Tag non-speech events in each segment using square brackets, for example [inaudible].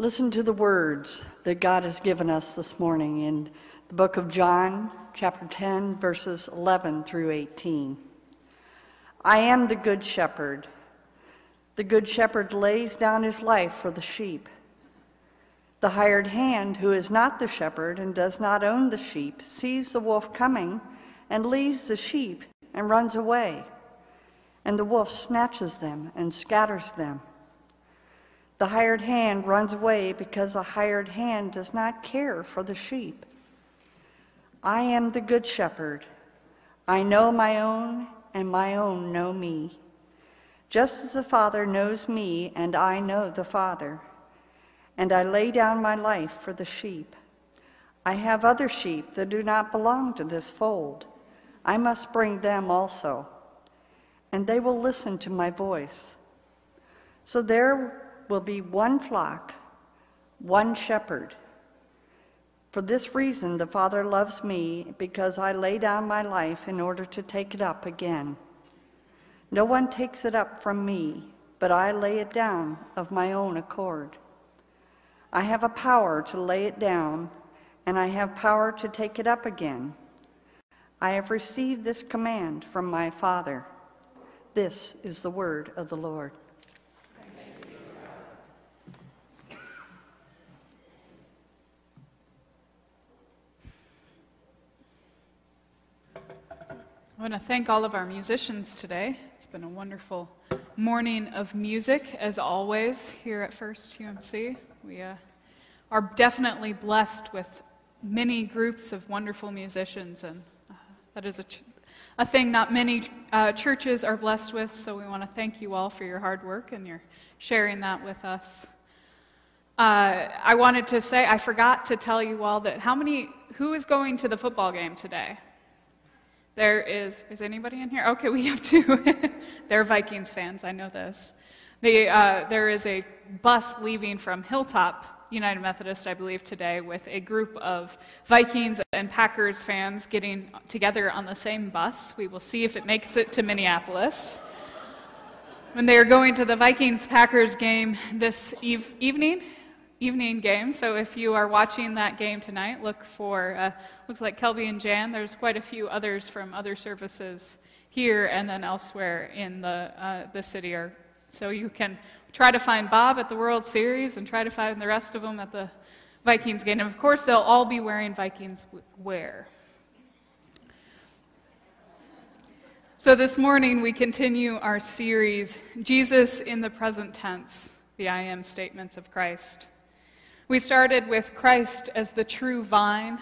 Listen to the words that God has given us this morning in the book of John, chapter 10, verses 11 through 18. I am the good shepherd. The good shepherd lays down his life for the sheep. The hired hand, who is not the shepherd and does not own the sheep, sees the wolf coming and leaves the sheep and runs away. And the wolf snatches them and scatters them. The hired hand runs away because a hired hand does not care for the sheep. I am the good shepherd. I know my own, and my own know me. Just as the Father knows me, and I know the Father. And I lay down my life for the sheep. I have other sheep that do not belong to this fold. I must bring them also, and they will listen to my voice. So there will be one flock, one shepherd. For this reason, the Father loves me, because I lay down my life in order to take it up again. No one takes it up from me, but I lay it down of my own accord. I have a power to lay it down, and I have power to take it up again. I have received this command from my Father. This is the word of the Lord. I want to thank all of our musicians today. It's been a wonderful morning of music, as always, here at First UMC. We uh, are definitely blessed with many groups of wonderful musicians, and uh, that is a, a thing not many uh, churches are blessed with, so we want to thank you all for your hard work and your sharing that with us. Uh, I wanted to say, I forgot to tell you all that how many, who is going to the football game today? There is, is anybody in here? Okay, we have two. [laughs] They're Vikings fans, I know this. They, uh, there is a bus leaving from Hilltop United Methodist, I believe, today with a group of Vikings and Packers fans getting together on the same bus. We will see if it makes it to Minneapolis. When they are going to the Vikings Packers game this eve- evening, evening game. So if you are watching that game tonight, look for, uh, looks like Kelby and Jan. There's quite a few others from other services here and then elsewhere in the, uh, the city. Or, so you can try to find Bob at the World Series and try to find the rest of them at the Vikings game. And of course, they'll all be wearing Vikings wear. So this morning, we continue our series, Jesus in the Present Tense, the I Am Statements of Christ. We started with Christ as the true vine,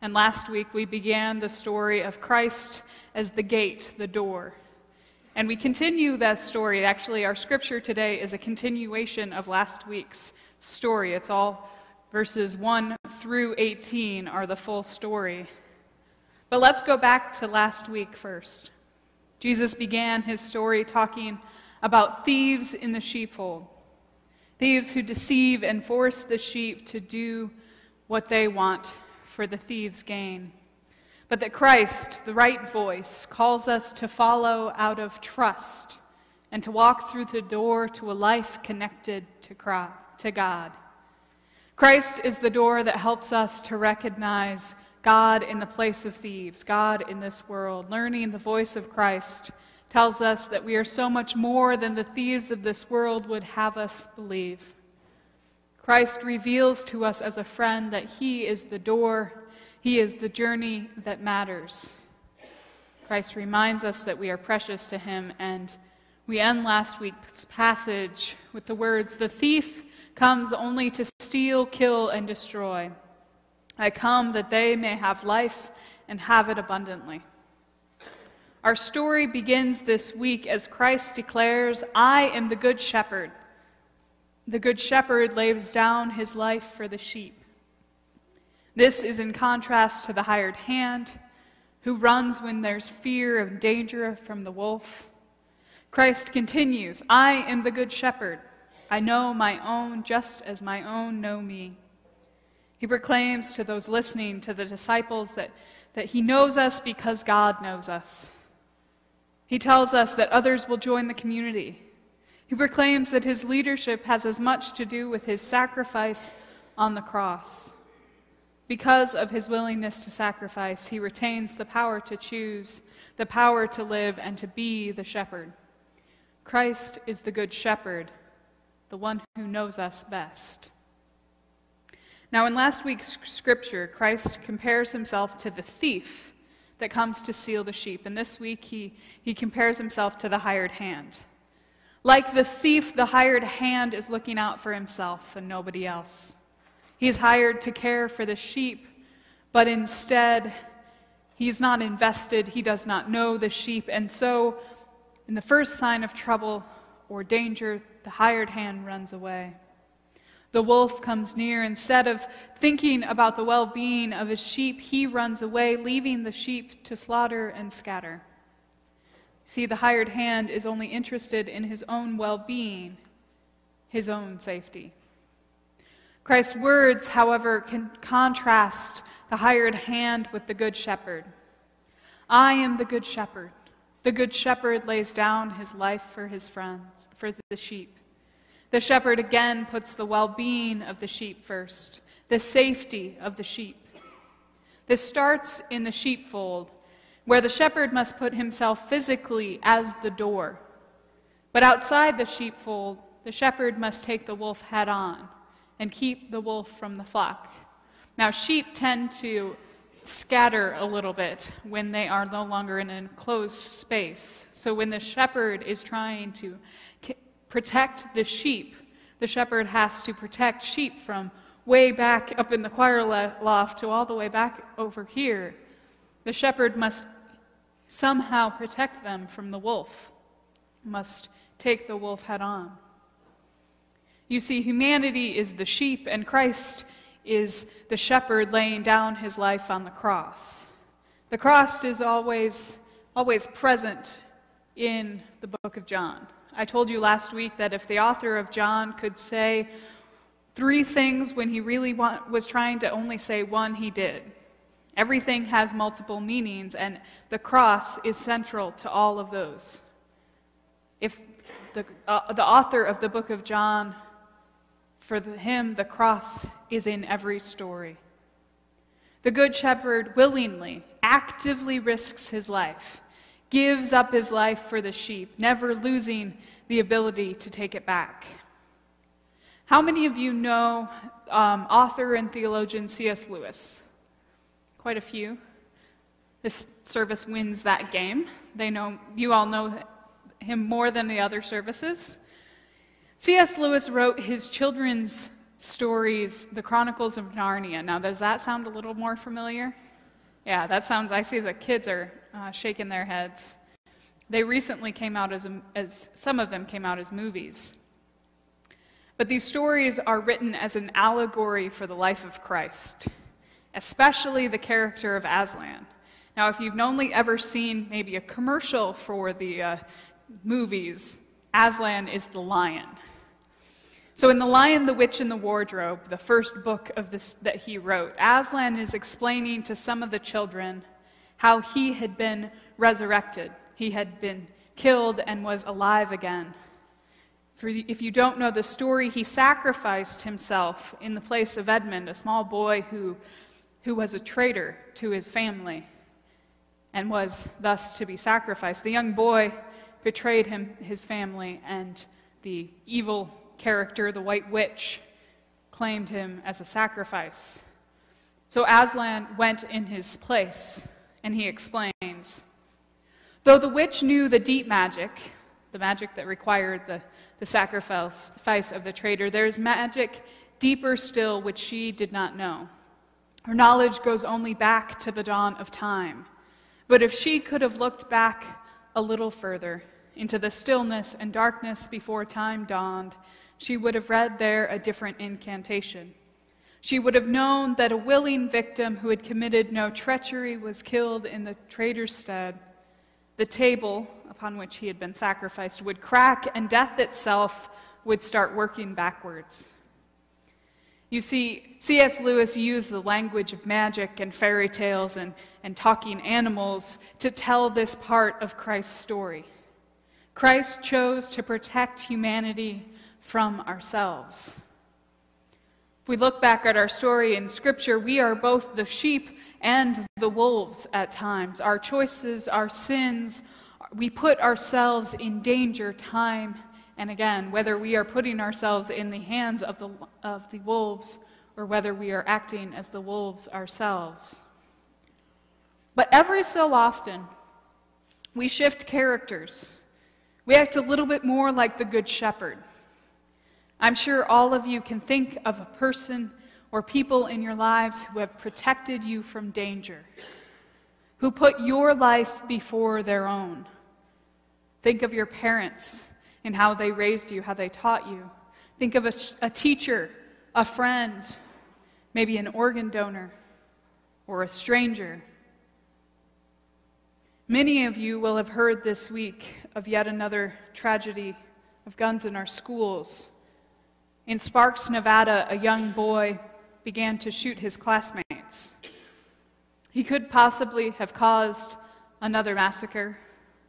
and last week we began the story of Christ as the gate, the door. And we continue that story. Actually, our scripture today is a continuation of last week's story. It's all verses 1 through 18 are the full story. But let's go back to last week first. Jesus began his story talking about thieves in the sheepfold thieves who deceive and force the sheep to do what they want for the thieves' gain. But that Christ, the right voice, calls us to follow out of trust and to walk through the door to a life connected to God. Christ is the door that helps us to recognize God in the place of thieves, God in this world, learning the voice of Christ tells us that we are so much more than the thieves of this world would have us believe. Christ reveals to us as a friend that He is the door, He is the journey that matters. Christ reminds us that we are precious to Him, and we end last week's passage with the words The thief comes only to steal, kill, and destroy. I come that they may have life and have it abundantly. Our story begins this week as Christ declares, I am the Good Shepherd. The Good Shepherd lays down his life for the sheep. This is in contrast to the hired hand who runs when there's fear of danger from the wolf. Christ continues, I am the Good Shepherd. I know my own just as my own know me. He proclaims to those listening, to the disciples, that, that he knows us because God knows us. He tells us that others will join the community. He proclaims that his leadership has as much to do with his sacrifice on the cross. Because of his willingness to sacrifice, he retains the power to choose, the power to live, and to be the shepherd. Christ is the good shepherd, the one who knows us best. Now, in last week's scripture, Christ compares himself to the thief that comes to seal the sheep. And this week, he, he compares himself to the hired hand. Like the thief, the hired hand is looking out for himself and nobody else. He's hired to care for the sheep, but instead, he's not invested. He does not know the sheep. And so, in the first sign of trouble or danger, the hired hand runs away. The wolf comes near. Instead of thinking about the well being of his sheep, he runs away, leaving the sheep to slaughter and scatter. See, the hired hand is only interested in his own well being, his own safety. Christ's words, however, can contrast the hired hand with the good shepherd. I am the good shepherd. The good shepherd lays down his life for his friends, for the sheep. The shepherd again puts the well being of the sheep first, the safety of the sheep. This starts in the sheepfold where the shepherd must put himself physically as the door. But outside the sheepfold, the shepherd must take the wolf head on and keep the wolf from the flock. Now, sheep tend to scatter a little bit when they are no longer in an enclosed space. So, when the shepherd is trying to protect the sheep, the shepherd has to protect sheep from way back up in the choir loft to all the way back over here. The shepherd must somehow protect them from the wolf, must take the wolf head on. You see, humanity is the sheep, and Christ is the shepherd laying down his life on the cross. The cross is always, always present in the book of John. I told you last week that if the author of John could say three things when he really want, was trying to only say one, he did. Everything has multiple meanings, and the cross is central to all of those. If the, uh, the author of the book of John, for the, him, the cross is in every story. The Good Shepherd willingly, actively risks his life, gives up his life for the sheep, never losing the ability to take it back. How many of you know um, author and theologian C.S. Lewis? quite a few. This service wins that game. They know you all know him more than the other services. C.S. Lewis wrote his children's stories, The Chronicles of Narnia. Now, does that sound a little more familiar? Yeah, that sounds, I see the kids are uh, shaking their heads. They recently came out as, as, some of them came out as movies. But these stories are written as an allegory for the life of Christ especially the character of Aslan. Now, if you've only ever seen maybe a commercial for the uh, movies, Aslan is the lion. So, in The Lion, the Witch, and the Wardrobe, the first book of this that he wrote, Aslan is explaining to some of the children how he had been resurrected. He had been killed and was alive again. For if you don't know the story, he sacrificed himself in the place of Edmund, a small boy who who was a traitor to his family and was thus to be sacrificed. The young boy betrayed him, his family, and the evil character, the white witch, claimed him as a sacrifice. So Aslan went in his place, and he explains Though the witch knew the deep magic, the magic that required the, the sacrifice of the traitor, there is magic deeper still which she did not know. Her knowledge goes only back to the dawn of time. But if she could have looked back a little further into the stillness and darkness before time dawned, she would have read there a different incantation. She would have known that a willing victim who had committed no treachery was killed in the traitor's stead. The table upon which he had been sacrificed would crack, and death itself would start working backwards. You see, C.S. Lewis used the language of magic and fairy tales and, and talking animals to tell this part of Christ's story. Christ chose to protect humanity from ourselves. If we look back at our story in Scripture, we are both the sheep and the wolves at times. Our choices, our sins, we put ourselves in danger time and again, whether we are putting ourselves in the hands of the, of the wolves or whether we are acting as the wolves ourselves. But every so often, we shift characters. We act a little bit more like the Good Shepherd. I'm sure all of you can think of a person or people in your lives who have protected you from danger, who put your life before their own. Think of your parents and how they raised you, how they taught you. Think of a, a teacher, a friend, maybe an organ donor, or a stranger. Many of you will have heard this week of yet another tragedy of guns in our schools. In Sparks, Nevada, a young boy began to shoot his classmates. He could possibly have caused another massacre,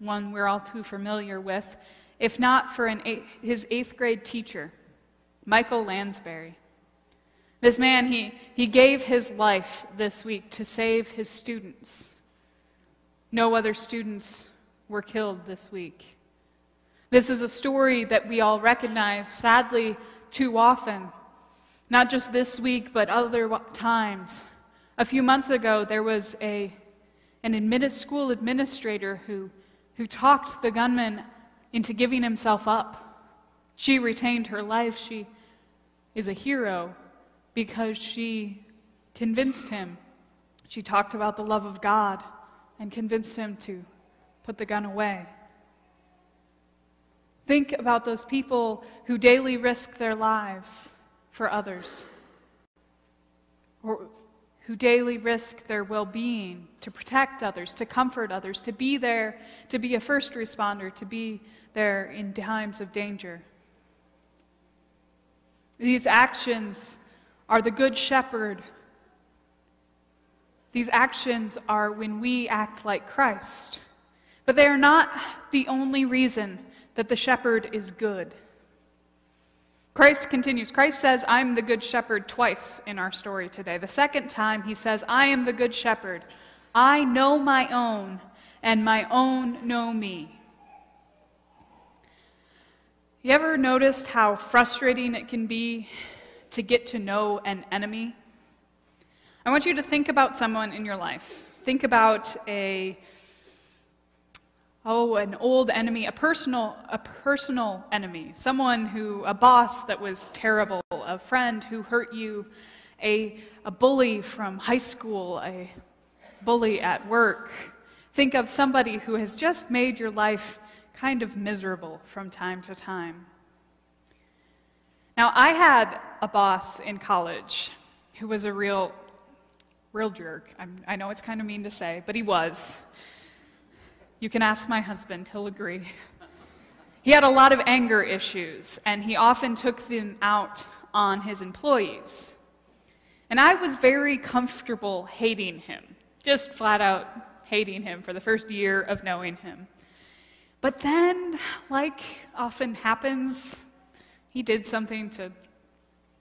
one we're all too familiar with, if not for his eighth grade teacher, Michael Landsberry. This man, he, he gave his life this week to save his students. No other students were killed this week. This is a story that we all recognize, sadly, too often. Not just this week, but other times. A few months ago, there was a, an admitted school administrator who, who talked the gunman into giving himself up. She retained her life. She is a hero because she convinced him. She talked about the love of God and convinced him to put the gun away. Think about those people who daily risk their lives for others, or who daily risk their well being to protect others, to comfort others, to be there, to be a first responder, to be there in times of danger. These actions are the Good Shepherd. These actions are when we act like Christ. But they are not the only reason that the shepherd is good. Christ continues. Christ says, I'm the good shepherd twice in our story today. The second time, he says, I am the good shepherd. I know my own, and my own know me. You ever noticed how frustrating it can be to get to know an enemy? I want you to think about someone in your life. Think about a oh, an old enemy, a personal a personal enemy, someone who a boss that was terrible, a friend who hurt you, a a bully from high school, a bully at work. Think of somebody who has just made your life kind of miserable from time to time. Now, I had a boss in college who was a real, real jerk. I'm, i know it's kind of mean to say, but he was. You can ask my husband, he'll agree. He had a lot of anger issues, and he often took them out on his employees. And I was very comfortable hating him, just flat out hating him for the first year of knowing him. But then, like often happens, he did something to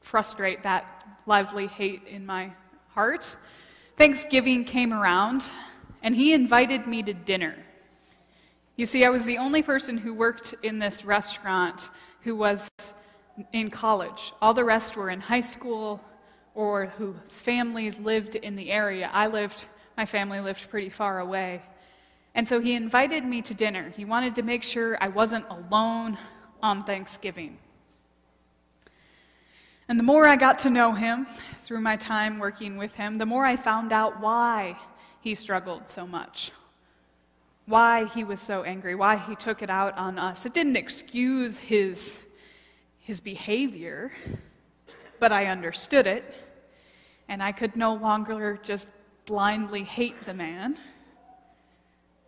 frustrate that lively hate in my heart. Thanksgiving came around, and he invited me to dinner. You see, I was the only person who worked in this restaurant who was in college. All the rest were in high school or whose families lived in the area. I lived, my family lived pretty far away. And so he invited me to dinner. He wanted to make sure I wasn't alone on Thanksgiving. And the more I got to know him through my time working with him, the more I found out why he struggled so much, why he was so angry, why he took it out on us. It didn't excuse his, his behavior, but I understood it, and I could no longer just blindly hate the man.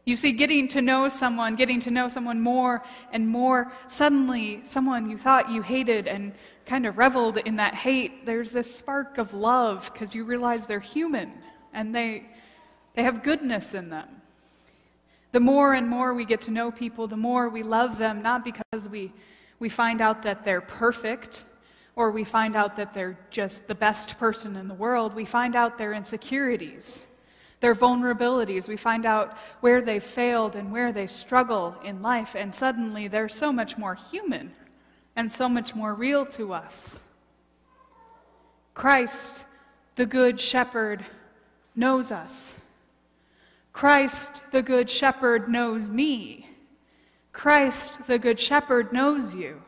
You see, getting to know someone, getting to know someone more and more, suddenly, someone you thought you hated and kind of reveled in that hate, there's this spark of love because you realize they're human and they, they have goodness in them. The more and more we get to know people, the more we love them, not because we, we find out that they're perfect or we find out that they're just the best person in the world. We find out their insecurities, their vulnerabilities. We find out where they failed and where they struggle in life, and suddenly they're so much more human and so much more real to us. Christ, the Good Shepherd, knows us. Christ, the Good Shepherd, knows me. Christ, the Good Shepherd, knows you.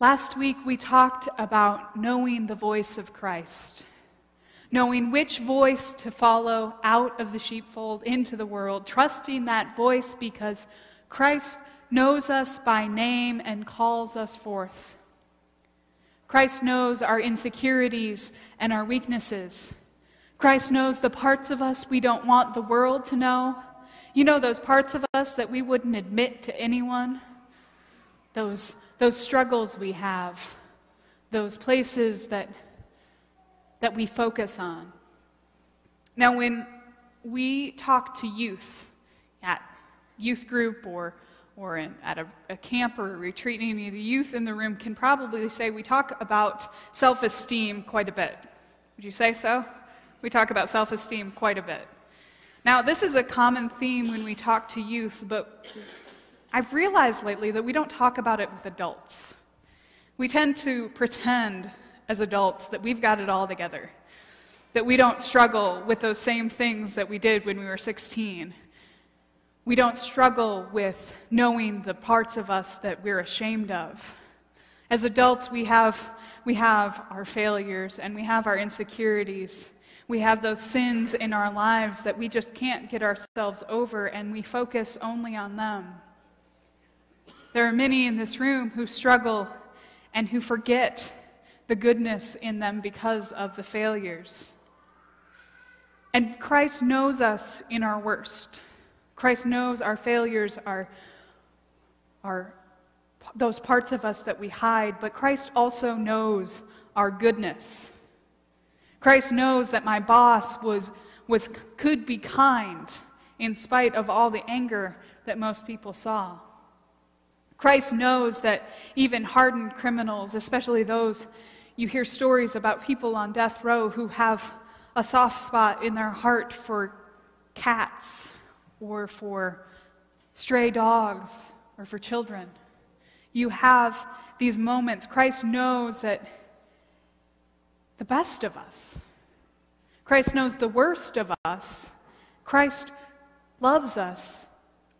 Last week we talked about knowing the voice of Christ, knowing which voice to follow out of the sheepfold into the world, trusting that voice because Christ knows us by name and calls us forth. Christ knows our insecurities and our weaknesses. Christ knows the parts of us we don't want the world to know. You know, those parts of us that we wouldn't admit to anyone? Those, those struggles we have, those places that, that we focus on. Now, when we talk to youth at youth group or, or in, at a, a camp or a retreat, any of the youth in the room can probably say we talk about self esteem quite a bit. Would you say so? We talk about self esteem quite a bit. Now, this is a common theme when we talk to youth, but I've realized lately that we don't talk about it with adults. We tend to pretend as adults that we've got it all together, that we don't struggle with those same things that we did when we were 16. We don't struggle with knowing the parts of us that we're ashamed of. As adults, we have, we have our failures and we have our insecurities. We have those sins in our lives that we just can't get ourselves over, and we focus only on them. There are many in this room who struggle and who forget the goodness in them because of the failures. And Christ knows us in our worst. Christ knows our failures are, are those parts of us that we hide, but Christ also knows our goodness. Christ knows that my boss was, was, could be kind in spite of all the anger that most people saw. Christ knows that even hardened criminals, especially those you hear stories about people on death row who have a soft spot in their heart for cats or for stray dogs or for children. You have these moments. Christ knows that the best of us. Christ knows the worst of us. Christ loves us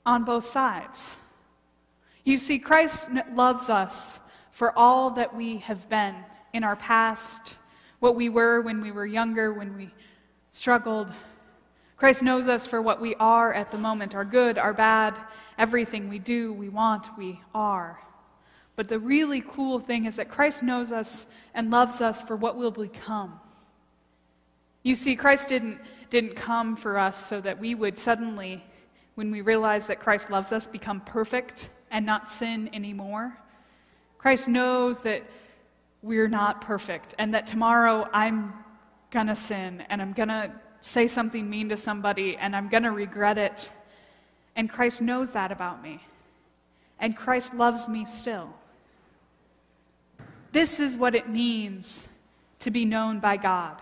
on both sides. You see, Christ loves us for all that we have been in our past, what we were when we were younger, when we struggled. Christ knows us for what we are at the moment our good, our bad, everything we do, we want, we are. But the really cool thing is that Christ knows us and loves us for what we'll become. You see, Christ didn't, didn't come for us so that we would suddenly, when we realize that Christ loves us, become perfect and not sin anymore. Christ knows that we're not perfect and that tomorrow I'm going to sin and I'm going to say something mean to somebody and I'm going to regret it. And Christ knows that about me. And Christ loves me still. This is what it means to be known by God.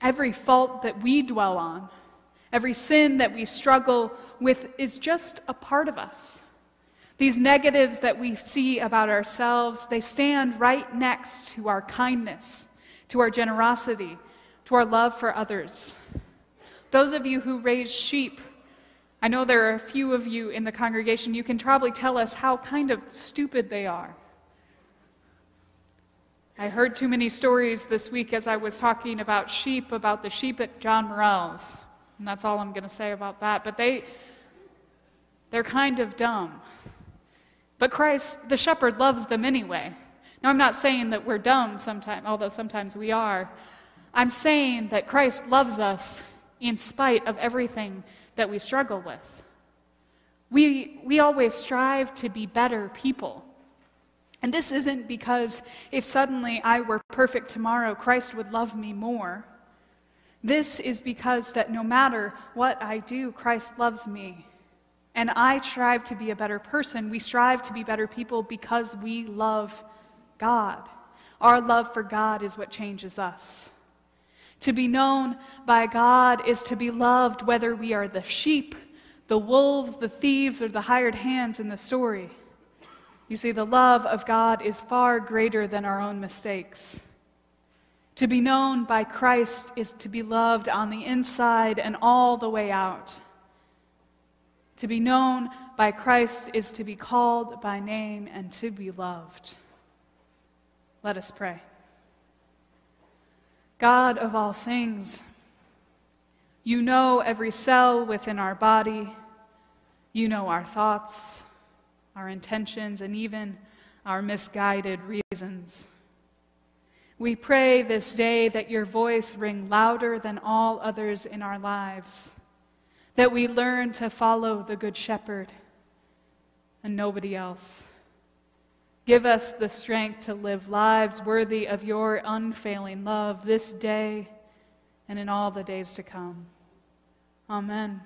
Every fault that we dwell on, every sin that we struggle with, is just a part of us. These negatives that we see about ourselves, they stand right next to our kindness, to our generosity, to our love for others. Those of you who raise sheep, I know there are a few of you in the congregation, you can probably tell us how kind of stupid they are. I heard too many stories this week as I was talking about sheep, about the sheep at John Morrell's. And that's all I'm going to say about that. But they, they're kind of dumb. But Christ, the shepherd, loves them anyway. Now, I'm not saying that we're dumb sometimes, although sometimes we are. I'm saying that Christ loves us in spite of everything that we struggle with. We, we always strive to be better people. And this isn't because if suddenly I were perfect tomorrow, Christ would love me more. This is because that no matter what I do, Christ loves me. And I strive to be a better person. We strive to be better people because we love God. Our love for God is what changes us. To be known by God is to be loved whether we are the sheep, the wolves, the thieves, or the hired hands in the story. You see, the love of God is far greater than our own mistakes. To be known by Christ is to be loved on the inside and all the way out. To be known by Christ is to be called by name and to be loved. Let us pray. God of all things, you know every cell within our body. You know our thoughts, our intentions, and even our misguided reasons. We pray this day that your voice ring louder than all others in our lives, that we learn to follow the Good Shepherd and nobody else. Give us the strength to live lives worthy of your unfailing love this day and in all the days to come. Amen.